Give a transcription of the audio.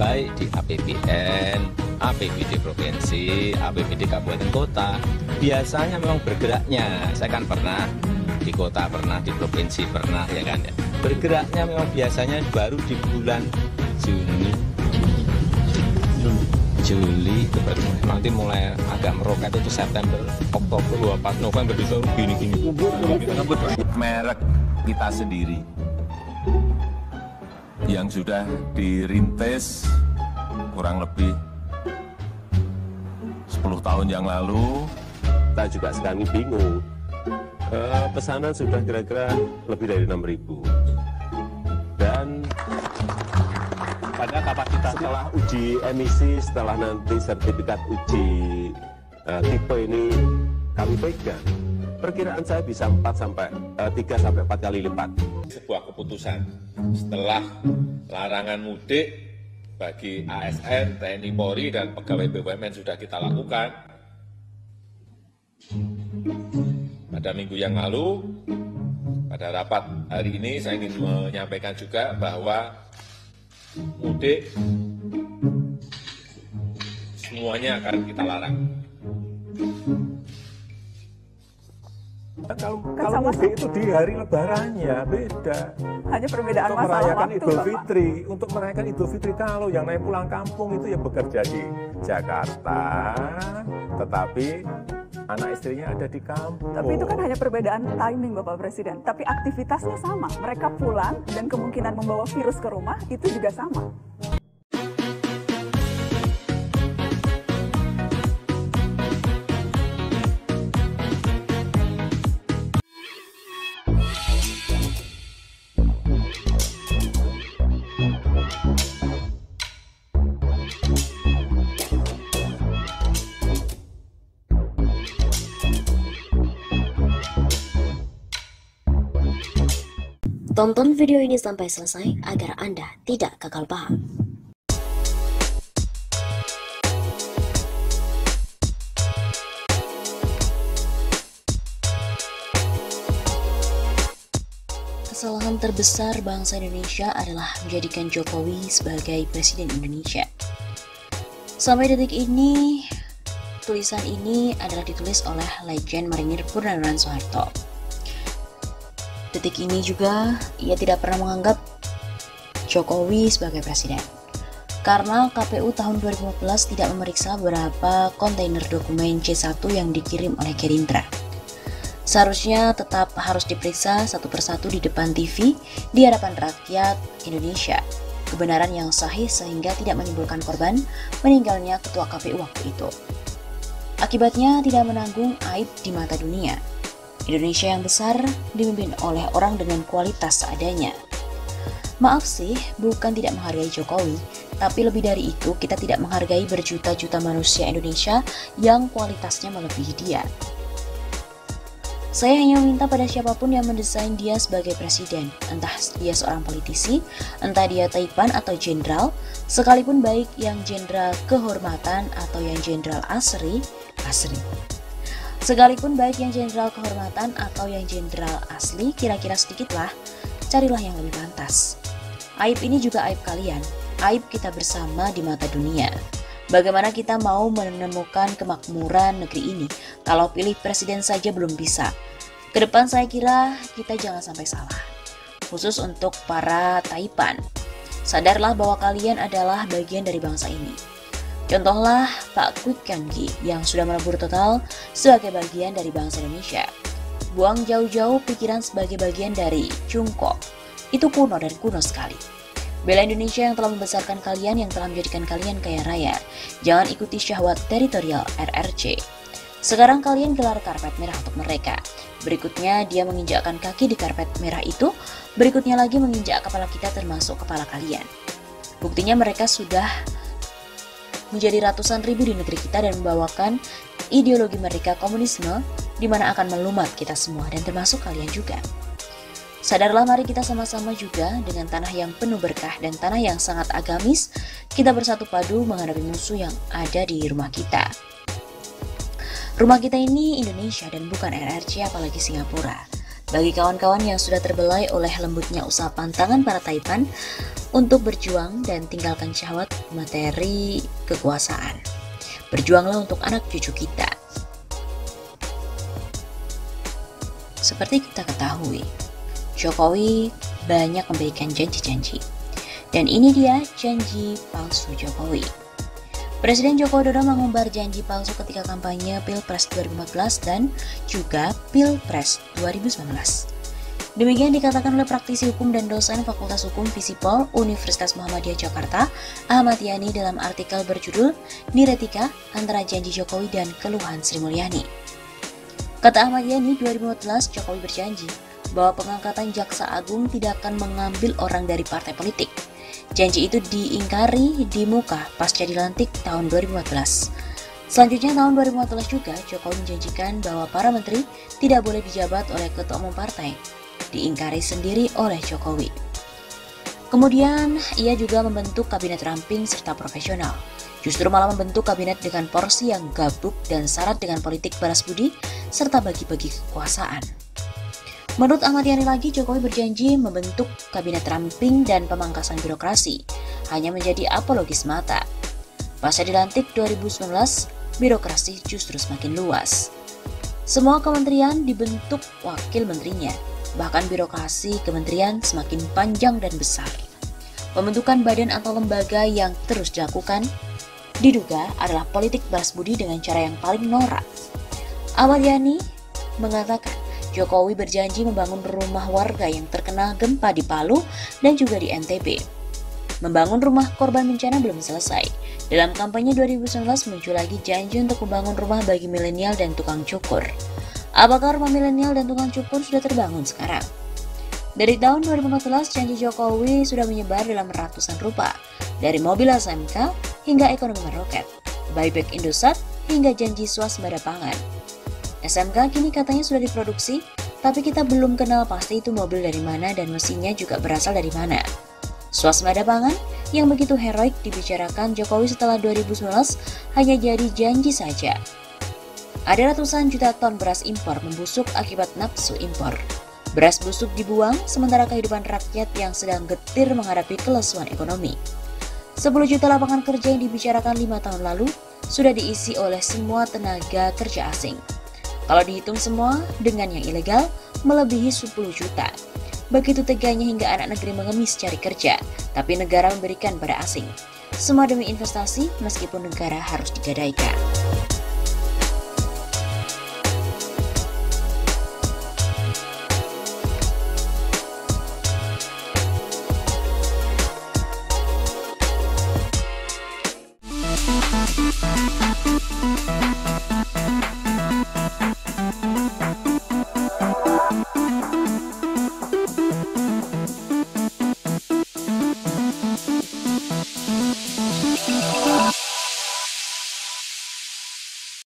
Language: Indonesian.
baik di APBN, APBD provinsi, APBD kabupaten kota, biasanya memang bergeraknya. Saya kan pernah di kota pernah, di provinsi pernah, ya kan ya. Bergeraknya memang biasanya baru di bulan Juni, Juli itu baru nanti mulai agak meroket itu September, Oktober, wah, pas November itu gini-gini. merek kita sendiri yang sudah dirintis kurang lebih 10 tahun yang lalu kita juga sekarang bingung. Eh, pesanan sudah kira-kira lebih dari 6.000. Dan pada kapasitas setelah uji emisi, setelah nanti sertifikat uji eh, tipe ini kami pegang, perkiraan saya bisa 4 sampai eh, 3 sampai 4 kali lipat. sebuah keputusan setelah larangan mudik bagi ASN, TNI Polri, dan pegawai BUMN sudah kita lakukan. Pada minggu yang lalu, pada rapat hari ini saya ingin menyampaikan juga bahwa mudik semuanya akan kita larang. Nah, kalau kalau mudik itu di hari lebarannya beda. Hanya perbedaan Untuk masalah merayakan waktu, Idul Bapak. Fitri, untuk merayakan Idul Fitri kalau yang naik pulang kampung itu ya bekerja di Jakarta, tetapi anak istrinya ada di kampung. Tapi itu kan hanya perbedaan timing Bapak Presiden. Tapi aktivitasnya sama. Mereka pulang dan kemungkinan membawa virus ke rumah itu juga sama. Tonton video ini sampai selesai agar Anda tidak gagal paham. Kesalahan terbesar bangsa Indonesia adalah menjadikan Jokowi sebagai Presiden Indonesia. Sampai detik ini, tulisan ini adalah ditulis oleh legend Marinir Purnawirawan Soeharto. Detik ini juga ia tidak pernah menganggap Jokowi sebagai presiden. Karena KPU tahun 2015 tidak memeriksa beberapa kontainer dokumen C1 yang dikirim oleh Gerindra. Seharusnya tetap harus diperiksa satu persatu di depan TV di hadapan rakyat Indonesia. Kebenaran yang sahih sehingga tidak menimbulkan korban meninggalnya ketua KPU waktu itu. Akibatnya tidak menanggung aib di mata dunia. Indonesia yang besar dipimpin oleh orang dengan kualitas seadanya. Maaf sih, bukan tidak menghargai Jokowi, tapi lebih dari itu kita tidak menghargai berjuta-juta manusia Indonesia yang kualitasnya melebihi dia. Saya hanya meminta pada siapa pun yang mendesain dia sebagai presiden, entah dia seorang politisi, entah dia taipan atau jenderal, sekalipun baik yang jenderal kehormatan atau yang jenderal asri, asri. Sekalipun baik yang jenderal kehormatan atau yang jenderal asli, kira-kira sedikitlah, carilah yang lebih pantas. Aib ini juga aib kalian, aib kita bersama di mata dunia. Bagaimana kita mau menemukan kemakmuran negeri ini kalau pilih presiden saja belum bisa? Ke depan saya kira kita jangan sampai salah. Khusus untuk para Taipan. Sadarlah bahwa kalian adalah bagian dari bangsa ini. Contohlah Pak Kwik Kyung-gi yang sudah melebur total sebagai bagian dari bangsa Indonesia. Buang jauh-jauh pikiran sebagai bagian dari Cungkok. Itu kuno dan kuno sekali. Bela Indonesia yang telah membesarkan kalian, yang telah menjadikan kalian kaya raya. Jangan ikuti syahwat teritorial RRC. Sekarang kalian gelar karpet merah untuk mereka. Berikutnya dia menginjakkan kaki di karpet merah itu. Berikutnya lagi menginjak kepala kita termasuk kepala kalian. Buktinya mereka sudah menjadi ratusan ribu di negeri kita dan membawakan ideologi mereka komunisme di mana akan melumat kita semua dan termasuk kalian juga. Sadarlah mari kita sama-sama juga dengan tanah yang penuh berkah dan tanah yang sangat agamis, kita bersatu padu menghadapi musuh yang ada di rumah kita. Rumah kita ini Indonesia dan bukan RRC apalagi Singapura. Bagi kawan-kawan yang sudah terbelai oleh lembutnya usaha pantangan para Taipan, untuk berjuang dan tinggalkan syahwat materi kekuasaan. Berjuanglah untuk anak cucu kita. Seperti kita ketahui, Jokowi banyak memberikan janji-janji. Dan ini dia janji palsu Jokowi. Presiden Joko Widodo mengumbar janji palsu ketika kampanye Pilpres 2014 dan juga Pilpres 2019. Demikian dikatakan oleh praktisi hukum dan dosen Fakultas Hukum Visipol Universitas Muhammadiyah Jakarta, Ahmad Yani dalam artikel berjudul Niretika antara janji Jokowi dan keluhan Sri Mulyani. Kata Ahmad Yani, 2014 Jokowi berjanji bahwa pengangkatan Jaksa Agung tidak akan mengambil orang dari partai politik. Janji itu diingkari di muka pasca dilantik tahun 2014. Selanjutnya tahun 2014 juga Jokowi menjanjikan bahwa para menteri tidak boleh dijabat oleh ketua umum partai. Diingkari sendiri oleh Jokowi. Kemudian ia juga membentuk kabinet ramping serta profesional. Justru malah membentuk kabinet dengan porsi yang gabuk dan syarat dengan politik balas budi serta bagi-bagi kekuasaan. Menurut Ahmad Yani lagi, Jokowi berjanji membentuk kabinet ramping dan pemangkasan birokrasi, hanya menjadi apologis mata. Pasca dilantik 2019, birokrasi justru semakin luas. Semua kementerian dibentuk wakil menterinya, bahkan birokrasi kementerian semakin panjang dan besar. Pembentukan badan atau lembaga yang terus dilakukan diduga adalah politik balas budi dengan cara yang paling norak. Ahmad Yani mengatakan Jokowi berjanji membangun rumah warga yang terkena gempa di Palu dan juga di NTB. Membangun rumah korban bencana belum selesai. Dalam kampanye 2019 muncul lagi janji untuk membangun rumah bagi milenial dan tukang cukur. Apakah rumah milenial dan tukang cukur sudah terbangun sekarang? Dari tahun 2014, janji Jokowi sudah menyebar dalam ratusan rupa, dari mobil SMK hingga ekonomi meroket, buyback Indosat hingga janji swasembada pangan. SMK kini katanya sudah diproduksi, tapi kita belum kenal pasti itu mobil dari mana dan mesinnya juga berasal dari mana. Swasembada pangan yang begitu heroik dibicarakan Jokowi setelah 2019 hanya jadi janji saja. Ada ratusan juta ton beras impor membusuk akibat nafsu impor. Beras busuk dibuang sementara kehidupan rakyat yang sedang getir menghadapi kelesuan ekonomi. 10 juta lapangan kerja yang dibicarakan lima tahun lalu sudah diisi oleh semua tenaga kerja asing. Kalau dihitung semua, dengan yang ilegal, melebihi 10 juta. Begitu teganya hingga anak negeri mengemis cari kerja, tapi negara memberikan pada asing. Semua demi investasi, meskipun negara harus digadaikan.